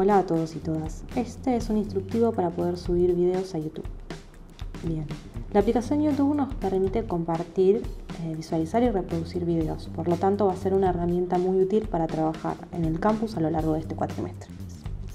Hola a todos y todas. Este es un instructivo para poder subir videos a YouTube. Bien, la aplicación YouTube nos permite compartir, eh, visualizar y reproducir videos. Por lo tanto, va a ser una herramienta muy útil para trabajar en el campus a lo largo de este cuatrimestre.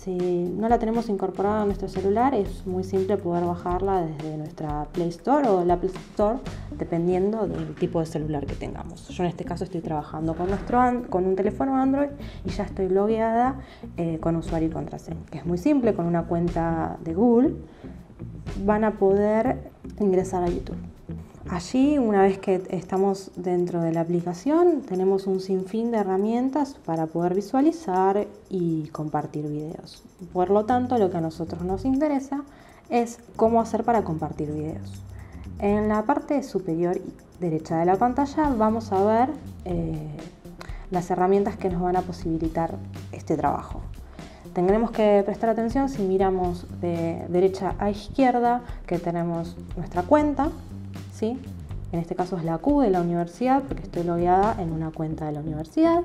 Si no la tenemos incorporada a nuestro celular, es muy simple poder bajarla desde nuestra Play Store o la Apple Store, dependiendo del tipo de celular que tengamos. Yo en este caso estoy trabajando con, nuestro con un teléfono Android y ya estoy logueada eh, con usuario y contraseña, que es muy simple, con una cuenta de Google van a poder ingresar a YouTube. Allí, una vez que estamos dentro de la aplicación, tenemos un sinfín de herramientas para poder visualizar y compartir videos. Por lo tanto, lo que a nosotros nos interesa es cómo hacer para compartir videos. En la parte superior derecha de la pantalla vamos a ver eh, las herramientas que nos van a posibilitar este trabajo. Tendremos que prestar atención si miramos de derecha a izquierda que tenemos nuestra cuenta, En este caso es la Q de la universidad porque estoy logueada en una cuenta de la universidad.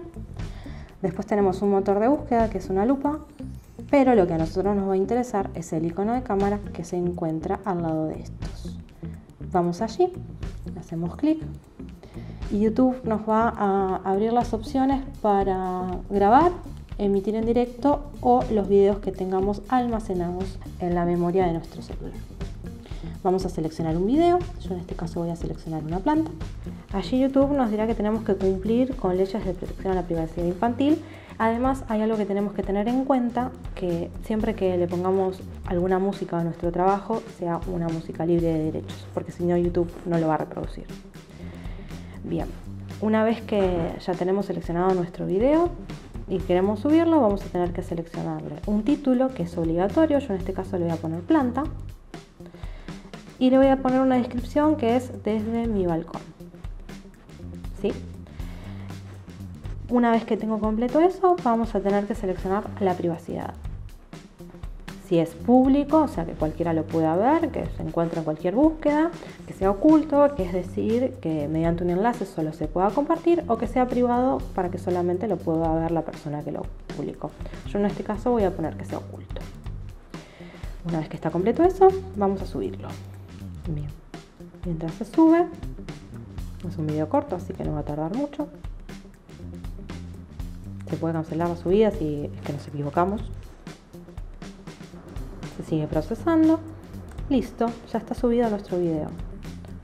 Después tenemos un motor de búsqueda que es una lupa, pero lo que a nosotros nos va a interesar es el icono de cámara que se encuentra al lado de estos. Vamos allí, hacemos clic y YouTube nos va a abrir las opciones para grabar, emitir en directo o los videos que tengamos almacenados en la memoria de nuestro celular. Vamos a seleccionar un video, yo en este caso voy a seleccionar una planta. Allí YouTube nos dirá que tenemos que cumplir con leyes de protección a la privacidad infantil. Además hay algo que tenemos que tener en cuenta, que siempre que le pongamos alguna música a nuestro trabajo, sea una música libre de derechos, porque si no YouTube no lo va a reproducir. Bien, una vez que ya tenemos seleccionado nuestro video, y queremos subirlo, vamos a tener que seleccionarle un título que es obligatorio. Yo en este caso le voy a poner planta y le voy a poner una descripción que es desde mi balcón. ¿Sí? Una vez que tengo completo eso, vamos a tener que seleccionar la privacidad. Si es público, o sea que cualquiera lo pueda ver, que se encuentre en cualquier búsqueda, que sea oculto, que es decir, que mediante un enlace solo se pueda compartir, o que sea privado para que solamente lo pueda ver la persona que lo publicó. Yo en este caso voy a poner que sea oculto. Una vez que está completo eso, vamos a subirlo. Bien. Mientras se sube, es un video corto, así que no va a tardar mucho. Se puede cancelar la subida si es que nos equivocamos. Se sigue procesando. Listo, ya está subido nuestro video.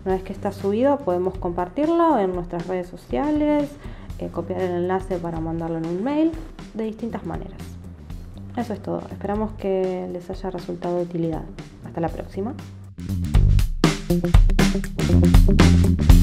Una vez que está subido, podemos compartirlo en nuestras redes sociales, eh, copiar el enlace para mandarlo en un mail, de distintas maneras. Eso es todo. Esperamos que les haya resultado de utilidad. Hasta la próxima. thank you